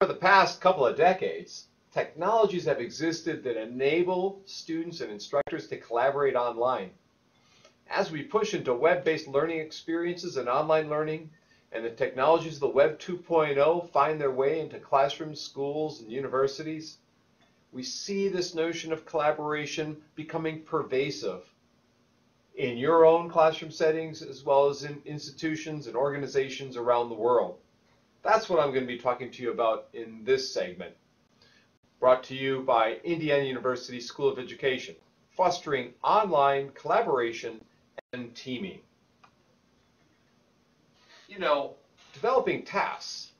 For the past couple of decades, technologies have existed that enable students and instructors to collaborate online. As we push into web-based learning experiences and online learning, and the technologies of the Web 2.0 find their way into classrooms, schools, and universities, we see this notion of collaboration becoming pervasive in your own classroom settings as well as in institutions and organizations around the world. That's what I'm going to be talking to you about in this segment. Brought to you by Indiana University School of Education, fostering online collaboration and teaming. You know, developing tasks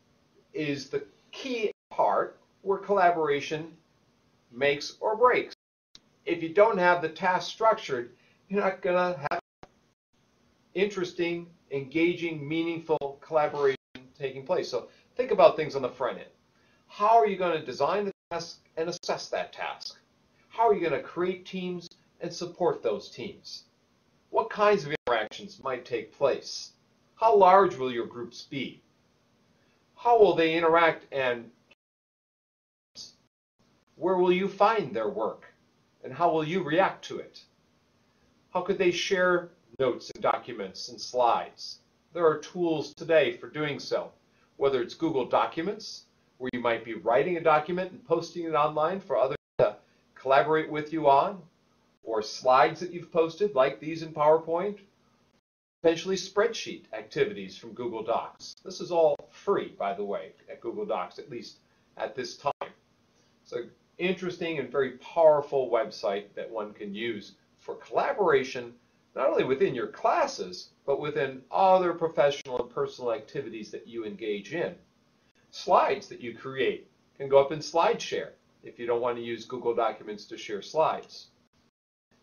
is the key part where collaboration makes or breaks. If you don't have the task structured, you're not going to have interesting, engaging, meaningful collaboration taking place. So think about things on the front end. How are you going to design the task and assess that task? How are you going to create teams and support those teams? What kinds of interactions might take place? How large will your groups be? How will they interact and where will you find their work? And how will you react to it? How could they share notes and documents and slides? There are tools today for doing so, whether it's Google Documents, where you might be writing a document and posting it online for others to collaborate with you on, or slides that you've posted, like these in PowerPoint, potentially spreadsheet activities from Google Docs. This is all free, by the way, at Google Docs, at least at this time. It's an interesting and very powerful website that one can use for collaboration, not only within your classes, but within other professional and personal activities that you engage in. Slides that you create can go up in SlideShare if you don't want to use Google Documents to share slides.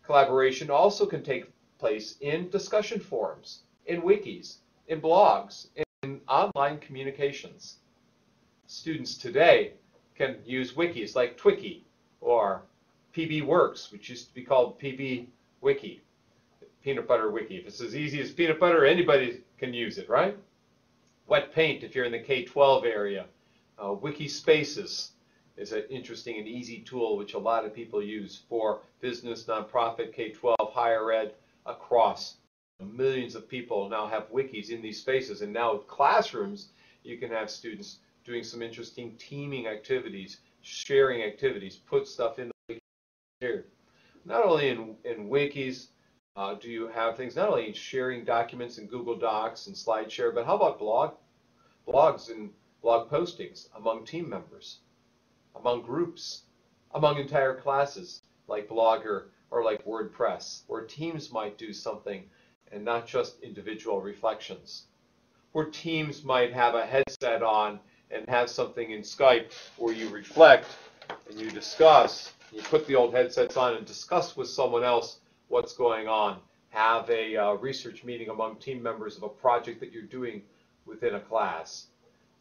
Collaboration also can take place in discussion forums, in wikis, in blogs, in online communications. Students today can use wikis like Twiki or PBWorks, which used to be called PB Wiki, Peanut Butter Wiki. If it's as easy as peanut butter, anybody can use it, right? Wet Paint if you're in the K-12 area. Uh, Wiki Spaces is an interesting and easy tool which a lot of people use for business, nonprofit, K-12, higher ed, across. Millions of people now have wikis in these spaces, and now with classrooms, you can have students doing some interesting teaming activities, sharing activities, put stuff in the wiki. Not only in, in wikis uh, do you have things, not only sharing documents in Google Docs and SlideShare, but how about blog, blogs and blog postings among team members, among groups, among entire classes like Blogger or like WordPress, where teams might do something and not just individual reflections. Where teams might have a headset on and have something in Skype where you reflect and you discuss, you put the old headsets on and discuss with someone else what's going on. Have a uh, research meeting among team members of a project that you're doing within a class.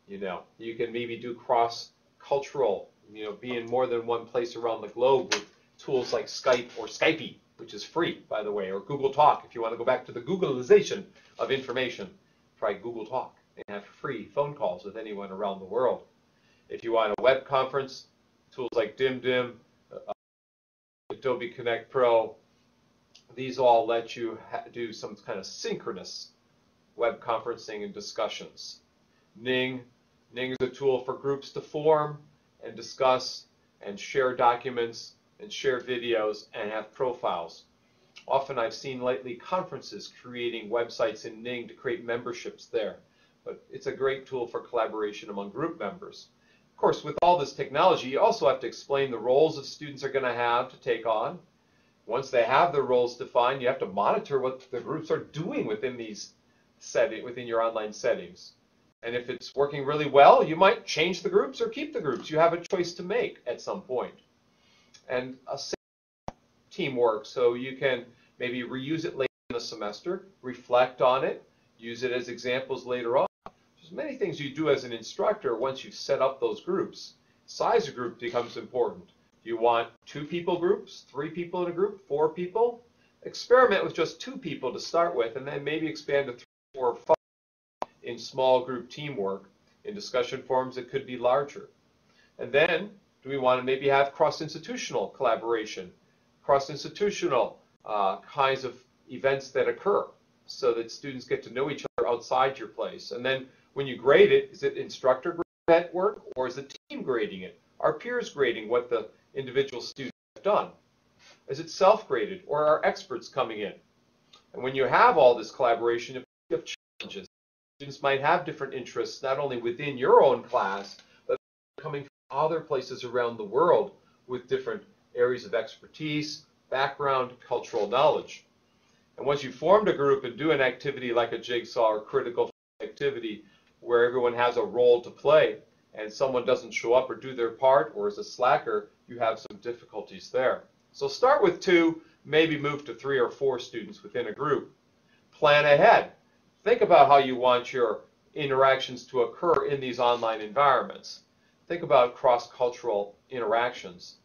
You know, you can maybe do cross-cultural, you know, be in more than one place around the globe with tools like Skype or Skype, which is free, by the way, or Google Talk. If you want to go back to the Googleization of information, try Google Talk and have free phone calls with anyone around the world. If you want a web conference, tools like DimDim, uh, Adobe Connect Pro, these all let you do some kind of synchronous web conferencing and discussions. Ning, Ning is a tool for groups to form and discuss and share documents and share videos and have profiles. Often I've seen lately conferences creating websites in Ning to create memberships there. But it's a great tool for collaboration among group members. Of course, with all this technology, you also have to explain the roles that students are going to have to take on. Once they have their roles defined, you have to monitor what the groups are doing within these setting within your online settings. And if it's working really well, you might change the groups or keep the groups. You have a choice to make at some point. and a teamwork so you can maybe reuse it later in the semester, reflect on it, use it as examples later on. There's many things you do as an instructor once you've set up those groups. Size of group becomes important. Do you want two people groups, three people in a group, four people? Experiment with just two people to start with and then maybe expand to three, four, or five in small group teamwork. In discussion forums, it could be larger. And then, do we want to maybe have cross-institutional collaboration, cross-institutional uh, kinds of events that occur so that students get to know each other outside your place? And then when you grade it, is it instructor grading work or is it team grading it? Are peers grading what the individual students have done? Is it self-graded or are experts coming in? And when you have all this collaboration, you have challenges. Students might have different interests, not only within your own class, but coming from other places around the world with different areas of expertise, background, cultural knowledge. And once you've formed a group and do an activity like a jigsaw or critical activity where everyone has a role to play and someone doesn't show up or do their part or is a slacker, you have some difficulties there. So start with two, maybe move to three or four students within a group. Plan ahead. Think about how you want your interactions to occur in these online environments. Think about cross-cultural interactions,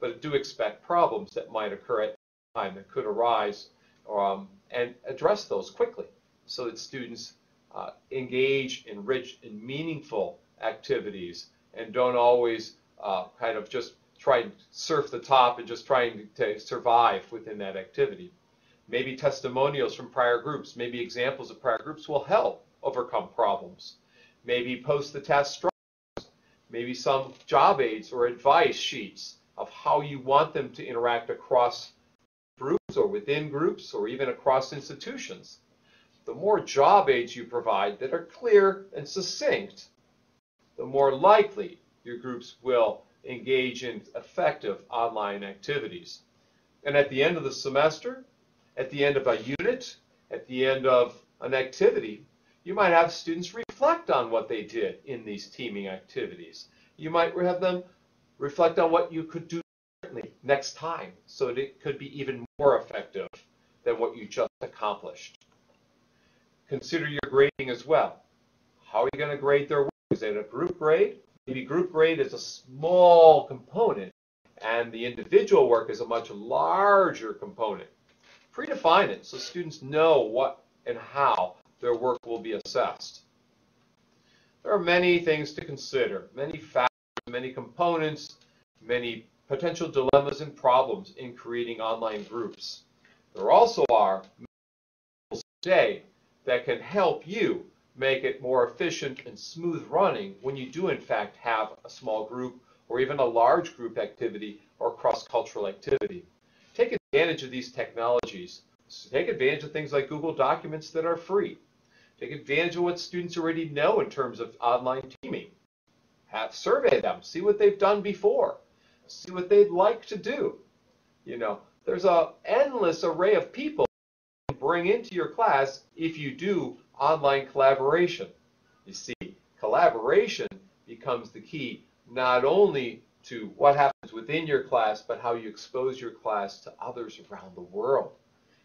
but do expect problems that might occur at time that could arise um, and address those quickly so that students uh, engage in rich and meaningful activities and don't always uh, kind of just try and surf the top and just trying to survive within that activity. Maybe testimonials from prior groups, maybe examples of prior groups will help overcome problems. Maybe post the task structures, maybe some job aids or advice sheets of how you want them to interact across groups or within groups or even across institutions. The more job aids you provide that are clear and succinct, the more likely your groups will engage in effective online activities. And at the end of the semester, at the end of a unit, at the end of an activity, you might have students reflect on what they did in these teaming activities. You might have them reflect on what you could do differently next time so that it could be even more effective than what you just accomplished. Consider your grading as well. How are you going to grade their work? Is it a group grade? Maybe group grade is a small component and the individual work is a much larger component. Predefine it so students know what and how their work will be assessed. There are many things to consider, many factors, many components, many potential dilemmas and problems in creating online groups. There also are tools today that can help you make it more efficient and smooth running when you do in fact have a small group or even a large group activity or cross-cultural activity. Take advantage of these technologies. Take advantage of things like Google Documents that are free. Take advantage of what students already know in terms of online teaming. Have survey them, see what they've done before, see what they'd like to do. You know, there's a endless array of people bring into your class if you do online collaboration. You see, collaboration becomes the key not only to what happens within your class, but how you expose your class to others around the world.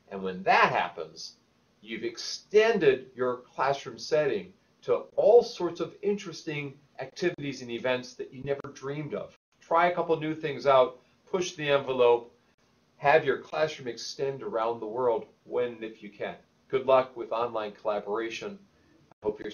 And when that happens, you've extended your classroom setting to all sorts of interesting activities and events that you never dreamed of. Try a couple new things out, push the envelope, have your classroom extend around the world when and if you can. Good luck with online collaboration. I hope you're